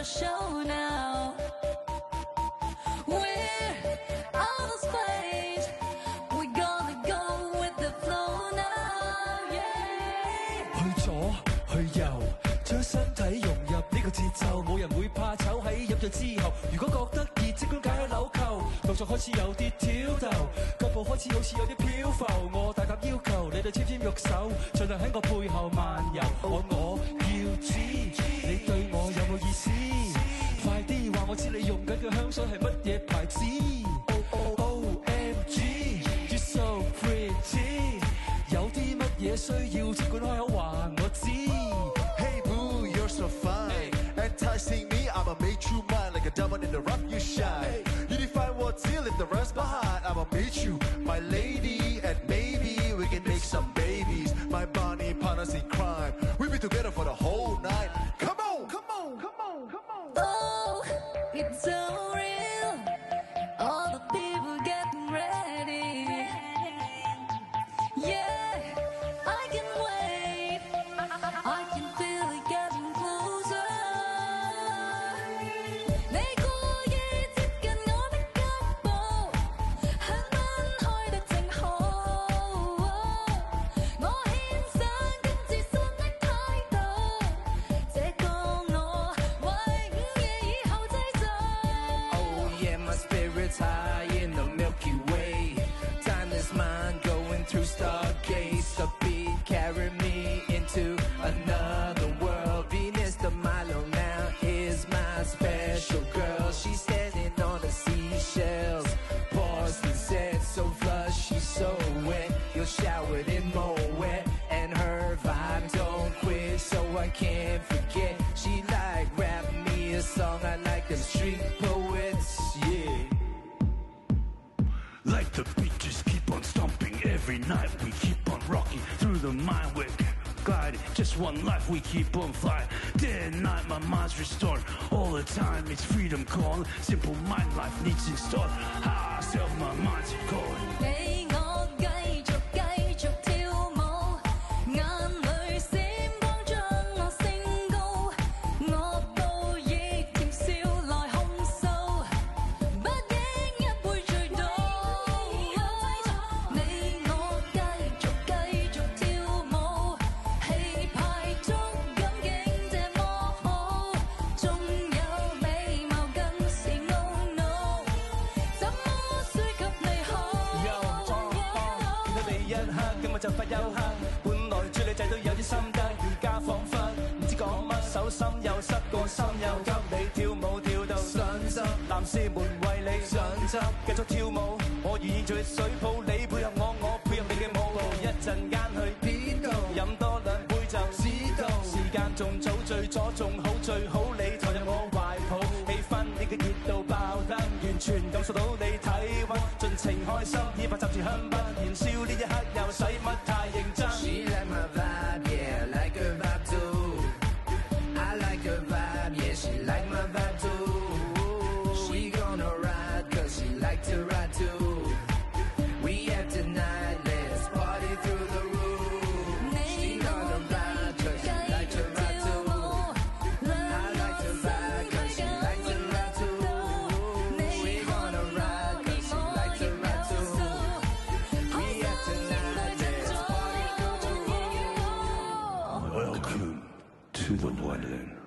the show now. 去左去右，將身體融入呢個節奏，冇人會怕醜喺入咗之後。如果覺得熱，即管解開紐扣，動作開始有啲挑逗，腳步開始好似有啲漂浮。我大膽要求你哋纖纖玉手，盡量喺我背後漫遊。我我要知你對我有冇意思，知你用紧嘅香水系乜嘢牌子。O O O M G，you so pretty。有啲乜嘢需要，即管开口话我知。 Hey boo, you're so fine. Enticing me, I'ma make you mine like a diamond in the rough you shine. It's so real. Showered in Moet, and her vibe don't quit, so I can't forget. She like rap me a song, I like the street poets, yeah. Like the beat, just keep on stomping every night. We keep on rocking through the mind. We're gliding, just one life. We keep on flying. Day and night, my mind's restored. All the time, it's freedom calling. Simple mind, life needs installed. Ah, self, my 就發休克。本来追女仔都有啲心得，而家仿佛唔知讲乜，手心又濕，個心又急。你跳舞跳到上心，男士们为你上心，继续跳舞。我愿意做水泡，你配合我，我配合你嘅舞步。一阵间去边度？饮多两杯就知道。时间仲早，醉咗仲好，最好你投入我怀抱。气氛呢個熱到爆灯，完全感受到你体温，尽情开心，依法暫時香槟燃烧 to the Lord then.